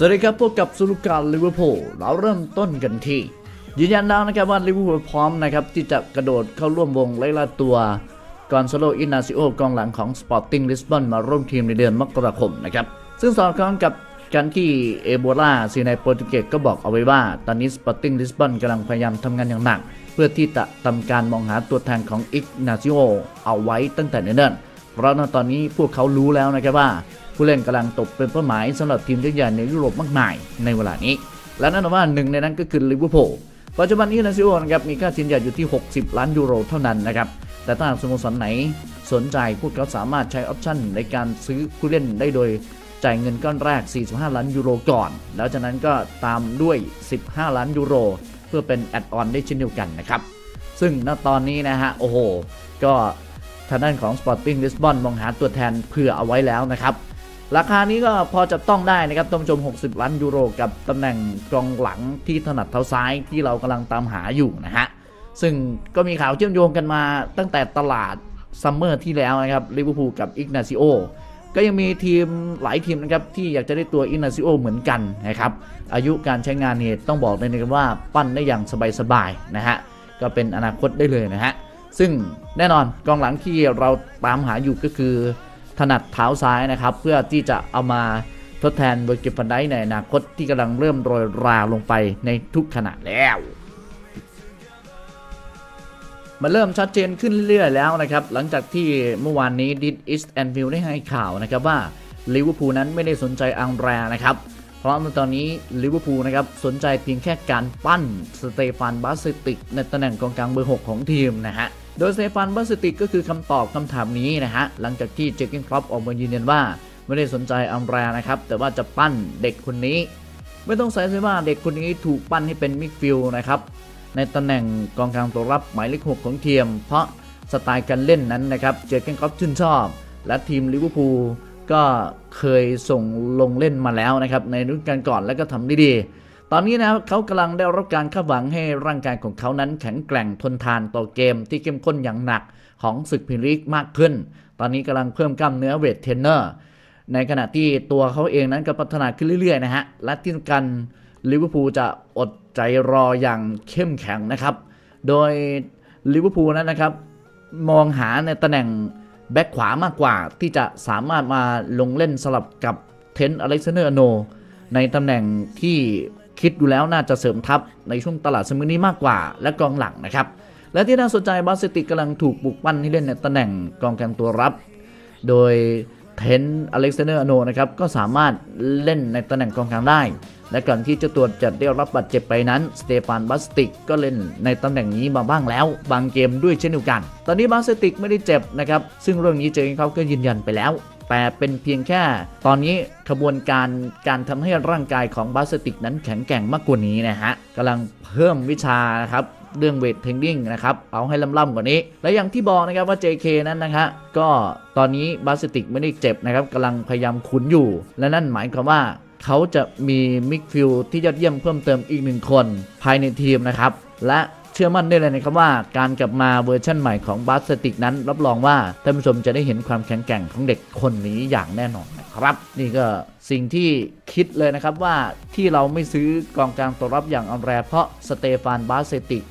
สวัสดีครับพบกับสุลุการลิเวอร์พูลเราเริ่มต้นกันที่ ยืนยันแล้วนะครับว่าลิเวอร์พูลพร้อมนะครับที่จะกระโดดเข้าร่วมวงไล่ล่าตัวกอนซาโลอินาซิโอกองหลังของสปอร์ติ้งลิสบอนมาร่วมทีมในเดือนมกราคมนะครับซึ่งสอดคล้องกับการที่ A Bola สื่อในโปรตุเกสก็บอกเอาไว้ว่า ตอนนี้สปอร์ติ้งลิสบอนกำลังพยายามทำงานอย่างหนัก เพื่อที่จะทำการมองหาตัวแทนของอิกนาซิโอเอาไว้ตั้งแต่เนิ่นๆเพราะตอนนี้พวกเขารู้แล้วนะครับว่า ผู้เล่นกำลังตกเป็นเป้าหมายสำหรับทีมยักษ์ใหญ่ในยุโรปมากมายในเวลานี้ และนั่นว่าหนึ่งในนั้นก็คือลิเวอร์พูลปัจจุบันนี้อินาซิโอนะครับมีค่าทีมใหญ่อยู่ที่ 60 ล้านยูโรเท่านั้นนะครับแต่ถ้าหากสโมสรไหนสนใจพวกเขาสามารถใช้ option ในการซื้อผู้เล่นได้โดยจ่ายเงินก้อนแรก 45 ล้านยูโรก่อน แล้วจากนั้นก็ตามด้วย 15 ล้านยูโร เพื่อเป็น add-on ได้เช่นเดียวกันนะครับ ซึ่งณตอนนี้นะฮะ โอ้โห ก็ทางด้านของ Sporting Lisbon มองหาตัวแทนเผื่อเอาไว้แล้วนะครับ ราคานี้ก็พอจะต้องได้นะครับท่านผู้ชม 60 ล้านยูโรกับตำแหน่งกองหลังที่ถนัดเท้าซ้ายที่เรากำลังตามหาอยู่นะฮะ ซึ่งก็มีข่าวเชื่อมโยงกันมาตั้งแต่ตลาดซัมเมอร์ที่แล้วนะครับลิเวอร์พูลกับอินาซิโอก็ยังมีทีมหลายทีมนะครับที่อยากจะได้ตัวอินาซิโอเหมือนกันนะครับ อายุการใช้งานเนี่ยต้องบอกเลยนะครับว่าปั้นได้อย่างสบายๆนะฮะก็เป็นอนาคตได้เลยนะฮะซึ่งแน่นอนกองหลังที่เราตามหาอยู่ก็คือ ถนัดเท้าซ้ายนะครับ เพื่อที่จะเอามาทดแทนเวอร์จิล ฟานไดจ์คในอนาคตที่กำลังเริ่มโรยราลงไปในทุกขณะแล้วมันเริ่มชัดเจนขึ้นเรื่อยๆแล้วนะครับ หลังจากที่เมื่อวานนี้ This Is Anfield ได้ให้ข่าวนะครับว่าลิเวอร์พูลนั้นไม่ได้สนใจอังเดรนะครับ เพราะในตอนนี้ลิเวอร์พูลนะครับสนใจเพียงแค่การปั้นสเตฟานบาจเซติชในตำแหน่งกองกลางเบอร์ 6 ของทีมนะฮะ โดยสเตฟานบาจเซติชก็คือคำตอบคำถามนี้นะฮะ หลังจากที่เจคกินครอปออกมายืนยันว่า ไม่ได้สนใจอังเดรนะครับ แต่ว่าจะปั้นเด็กคนนี้ ไม่ต้องใส่ใจว่าเด็กคนนี้ถูกปั้นให้เป็นมิดฟิลด์นะครับ ในตำแหน่งกองกลางตัวรับหมายเลข6ของทีมเพราะสไตล์การเล่นนั้นนะครับเจอเกนครอปชื่นชอบ และทีมลิเวอร์พูลก็เคยส่งลงเล่นมาแล้วนะครับในฤดูกาลก่อนแล้วก็ทำได้ดี ตอนนี้นะครับเขากำลังได้รับการคาดหวังให้ร่างกายของเขานั้นแข็งแกร่งทนทานต่อเกมที่เข้มข้นอย่างหนักของศึกพรีเมียร์ลีกมากขึ้น ตอนนี้กำลังเพิ่มกล้ามเนื้อ weight training ในขณะที่ตัวเขาเองนั้นก็พัฒนาขึ้นเรื่อยๆนะฮะ และที่สำคัญลิเวอร์พูลจะอดใจรออย่างเข้มแข็งนะครับ โดยลิเวอร์พูลนั้นนะครับ มองหาในตำแหน่งแบ็คขวามากกว่าที่จะสามารถมาลงเล่นสลับกับเทนอเล็กซานเดอร์โนในตำแหน่งที่ คิดดูแล้วน่าจะเสริมทัพในช่วงตลาดสมินี้มากกว่า และกองหลังนะครับ และที่น่าสนใจบาจเซติชกำลังถูกปลุกปั้นให้เล่นในตำแหน่งกองกลางตัวรับ โดยเทนอเล็กซานเดอร์อโนนะครับก็สามารถเล่นในตำแหน่งกองกลางได้ และก่อนที่เจ้าตัวจะได้รับบาดเจ็บไปนั้นสเตฟานบาจเซติชก็เล่นในตำแหน่งนี้มาบ้างแล้ว บางเกมด้วยเช่นเดียวกัน ตอนนี้บาสติกไม่ได้เจ็บนะครับซึ่งเรื่องนี้เจอเขาก็ยืนยันไปแล้ว แต่เป็นเพียงแค่ตอนนี้ขบวนการการทำให้ร่างกายของบาสติกนั้นแข็งแกร่งมากกว่านี้นะฮะกำลังเพิ่มวิชานะครับเรื่องเวทเทรนนิ่งนะครับ เอาให้ล่ำๆกว่านี้ และอย่างที่บอกนะครับว่า JK นั้นนะฮะก็ตอนนี้บาสติกไม่ได้เจ็บนะครับกำลังพยายามขุนอยู่ และนั่นหมายความว่าเขาจะมีมิดฟิลด์ที่ยอดเยี่ยมเพิ่มเติมอีกหนึ่งคนภายในทีมนะครับ และ เชื่อมั่นได้เลยนะครับว่าการกลับมาเวอร์ชั่นใหม่ของบาจเซติชนั้น รับรองว่าท่านผู้ชมจะได้เห็นความแข็งแกร่งของเด็กคนนี้อย่างแน่นอนนะครับ นี่ก็สิ่งที่คิดเลยนะครับว่าที่เราไม่ซื้อกองกลางตัวรับอย่างอังเดรเพราะสเตฟานบาจเซติช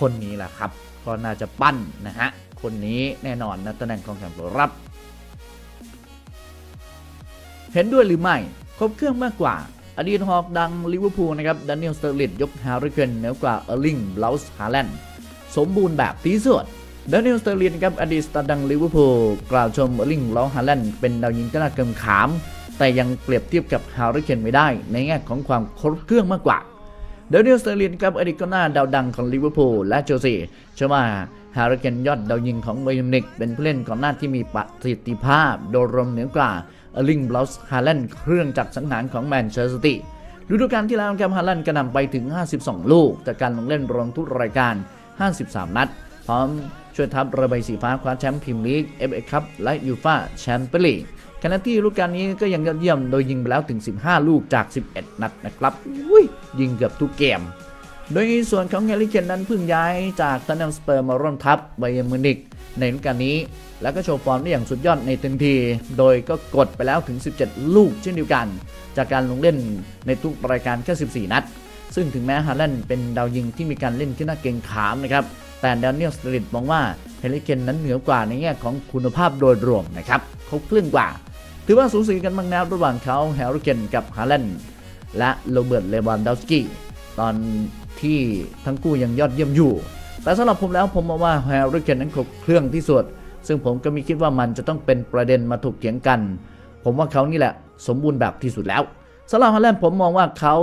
คนนี้แหละครับก็น่าจะปั้นนะฮะคนนี้แน่นอนนะตำแหน่งกองกลางตัวรับ เห็นด้วยหรือไม่ครบเครื่องมากกว่า อดีตหอกดังลิเวอร์พูลนะครับแดเนียลสเตอร์ริดจ์ยกแฮร์รี่ เคนเหนือกว่าเออร์ลิง เบราท์ฮาแลนด์สมบูรณ์แบบที่สุดแดเนียลสเตอร์ริดจ์นะครับอดีตสตาร์ดังลิเวอร์พูลกล่าวชมเออร์ลิง เบราท์ฮาแลนด์เป็นดาวยิงที่น่าเกรงขาม แต่ยังเปรียบเทียบกับแฮร์รี่ เคนไม่ได้ ในแง่ของความครบเครื่องมากกว่าแดเนียลสเตอร์ริดจ์ครับอดีตกองหน้าดาวดังของลิเวอร์พูลและเชลซีเชื่อว่าแฮร์รี่ เคนยอดดาวยิงของเบย์นิกเป็นผู้เล่นกองหน้าที่มีประสิทธิภาพโดยรวมเหนือกว่า เออร์ลิง เบราท์ฮาแลนด์เครื่องจักรสังหารของแมนเชสเตอร์ซิตี้ฤดูกาลที่แล้วครับฮาแลนด์กระหน่ำไปถึง 52 ลูก จากการลงเล่นรวมทุกรายการ 53 นัด พร้อมช่วยทัพเรือใบสีฟ้าคว้าแชมป์พรีเมียร์ลีกเอฟเอคัพและยูฟ่าแชมเปี้ยนลีกขณะที่ฤดูกาลนี้ก็ยังยอดเยี่ยมโดยยิงไปแล้วถึง 15 ลูกจาก 11 นัดนะครับยิงเกือบทุกเกม โดยในส่วนของแฮร์รี่เคนนั้นเพิ่งย้ายจากทันนัมสเปอร์มาร่วมทัพบาเยิร์น มิวนิคในฤดูกาลนี้ แล้วก็โชว์ฟอร์มได้อย่างสุดยอดในเต็มที โดยก็กดไปแล้วถึง 17 ลูกเช่นเดียวกัน จากการลงเล่นในทุกรายการแค่14 นัด ซึ่งถึงแม้ฮาแลนด์เป็นดาวยิงที่มีการเล่นที่น่าเกรงขามนะครับแต่แดเนียลสตริดมองว่าแฮร์รี่เคนนั้นเหนือกว่าในแง่ของคุณภาพโดยรวมนะครับเขาเคลื่อนกว่า ถือว่าสูสีกันบางนัดระหว่างเขาแฮร์รี่เคนกับฮาแลนด์และโรเบิร์ตเลวานดอฟสกี้ตอน ที่ทั้งคู่ยังยอดเยี่ยมอยู่ แต่สำหรับผมแล้วผมมองว่าแฮร์รี่เคนนั้นครบเครื่องที่สุด ซึ่งผมก็มีคิดว่ามันจะต้องเป็นประเด็นมาถูกเถียงกัน ผมว่าเขานี่แหละสมบูรณ์แบบที่สุดแล้วสำหรับฮาแลนด์ผมมองว่าเขา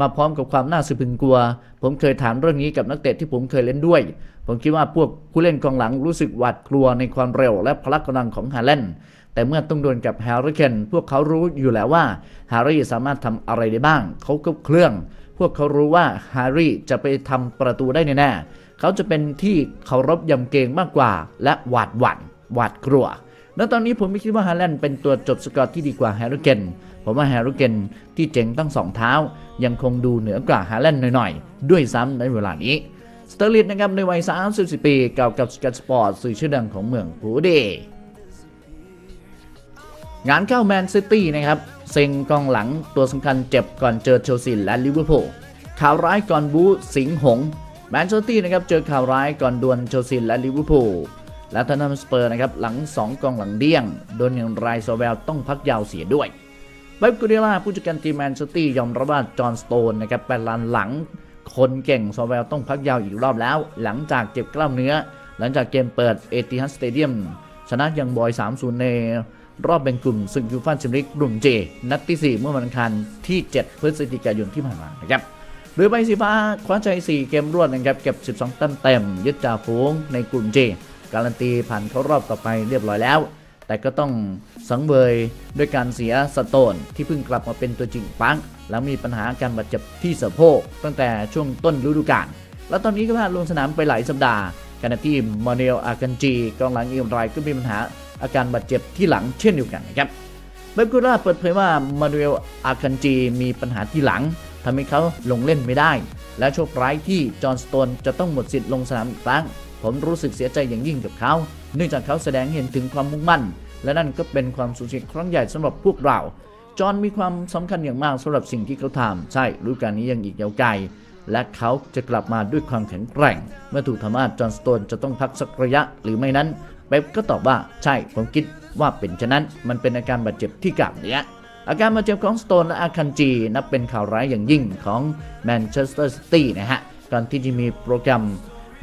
มาพร้อมกับความน่าสะพรึงกลัว ผมเคยถามเรื่องนี้กับนักเตะที่ผมเคยเล่นด้วย ผมคิดว่าพวกผู้เล่นกองหลังรู้สึกหวาดกลัวในความเร็วและพละกำลังของฮาแลนด์แต่เมื่อต้องดวลกับแฮร์รี่เคนพวกเขารู้อยู่แล้วว่าแฮร์รี่สามารถทำอะไรได้บ้าง เขาก็เครื่อง พวกเขารู้ว่าแฮร์รี่จะไปทำประตูได้แน่ๆเขาจะเป็นที่เคารพยำเกรงมากกว่า และหวาดหวั่นหวาดกลัวณตอนนี้ผมไม่คิดว่าฮาแลนด์เป็นตัวจบสกอร์ที่ดีกว่าแฮร์รี่เคนผมว่าแฮร์รี่เคนที่เจ๋งตั้งสองเท้า ยังคงดูเหนือกว่าฮาแลนด์หน่อยๆ ด้วยซ้ำในเวลานี้สเตอร์ริดจ์นะครับในวัย30ปีกล่าวกับสกายสปอร์ตสื่อชื่อดังของเมืองผู้ดีงานเข้าแมนซิตี้นะครับ เซ็งกองหลังตัวสำคัญเจ็บก่อนเจอเชลซีและลิเวอร์พูลข่าวร้ายก่อนบูสิงหงแมนเชสเตอร์นะครับเจอข่าวร้ายก่อนดวลเชลซีและลิเวอร์พูลและทนนัมสเปอร์นะครับหลัง 2 กองหลังเดี้ยง โดนอย่างไรโซเวลต้องพักยาวเสียด้วยเบบกูเดล่าผู้จัดการทีมแมนเชสเตอร์ยอมรับว่าจอห์นสโตนนะครับเป็นลันหลัง คนเก่งโซเวลต้องพักยาวอีกรอบแล้ว หลังจากเจ็บกล้ามเนื้อ หลังจากเกมเปิดเอติฮัดสเตเดียมชนะยังบอย 3-0 ใน รอบแบ่งกลุ่มศึกยูฟ่าแชมเปี้ยนลีกกลุ่มเจนัดที่ 4 เมื่อวันอังคารที่ 7 พฤศจิกายนที่ผ่านมานะครับหรือใบสีฟ้าคว้าใจ4เกมรวดนะครับเก็บ 12 แต้มเต็ม ยึดจ่าฝูงในกลุ่มเจการันตีผ่านเข้ารอบต่อไปเรียบร้อยแล้ว แต่ก็ต้องสังเวยด้วยการเสียสโตน ที่เพิ่งกลับมาเป็นตัวจริงอีกครั้งหลังมีปัญหาการบาดเจ็บที่สะโพกตั้งแต่ช่วงต้นฤดูกาลและตอนนี้ก็พลาดลงสนามไปหลายสัปดาห์ขณะที่มาเนลอากันจีกองหลังอิมรายก็มีปัญหา อาการบาดเจ็บที่หลังเช่นเดียวกันนะครับเบปกูราเปิดเผยว่ามานูเอลอาคันจีมีปัญหาที่หลังทำให้เขาลงเล่นไม่ได้ และโชคร้ายที่จอห์นสโตนจะต้องหมดสิทธิ์ลงสนามอีกครั้ง ผมรู้สึกเสียใจอย่างยิ่งกับเขา เนื่องจากเขาแสดงเห็นถึงความมุ่งมั่น และนั่นก็เป็นความสูญเสียครั้งใหญ่สำหรับพวกเรา จอห์นมีความสำคัญอย่างมากสำหรับสิ่งที่เขาทำใช่รู้การนี้ยังอีกยาวไกล และเขาจะกลับมาด้วยความแข็งแกร่ง เมื่อถูกถามว่าจอห์นสโตนจะต้องพักสักระยะหรือไม่นั้น เป๊ปก็ตอบว่าใช่ผมคิดว่าเป็นเช่นนั้นมันเป็นอาการบาดเจ็บที่กล้ามเนื้ออาการบาดเจ็บของสโตนและอาคันจีนับเป็นข่าวร้ายอย่างยิ่งของแมนเชสเตอร์ซิตี้นะฮะก่อนที่จะมีโปรแกรม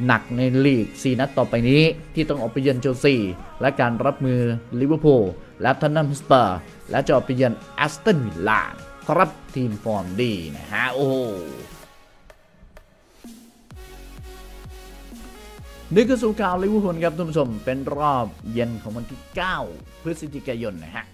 หนักในลีก 4 นัดต่อไปนี้ ที่ต้องออกไปเยือนเชลซี และการรับมือลิเวอร์พูลและท็อตแนมสเปอร์ และจะออกไปเยือนแอสตันวิลล่าครับทีมฟอร์มดีนะฮะ โอ้ นี่คือสรุปข่าวลิเวอร์พูลครับท่านผู้ชมเป็นรอบเย็นของวันที่ 9 พฤศจิกายนนะฮะ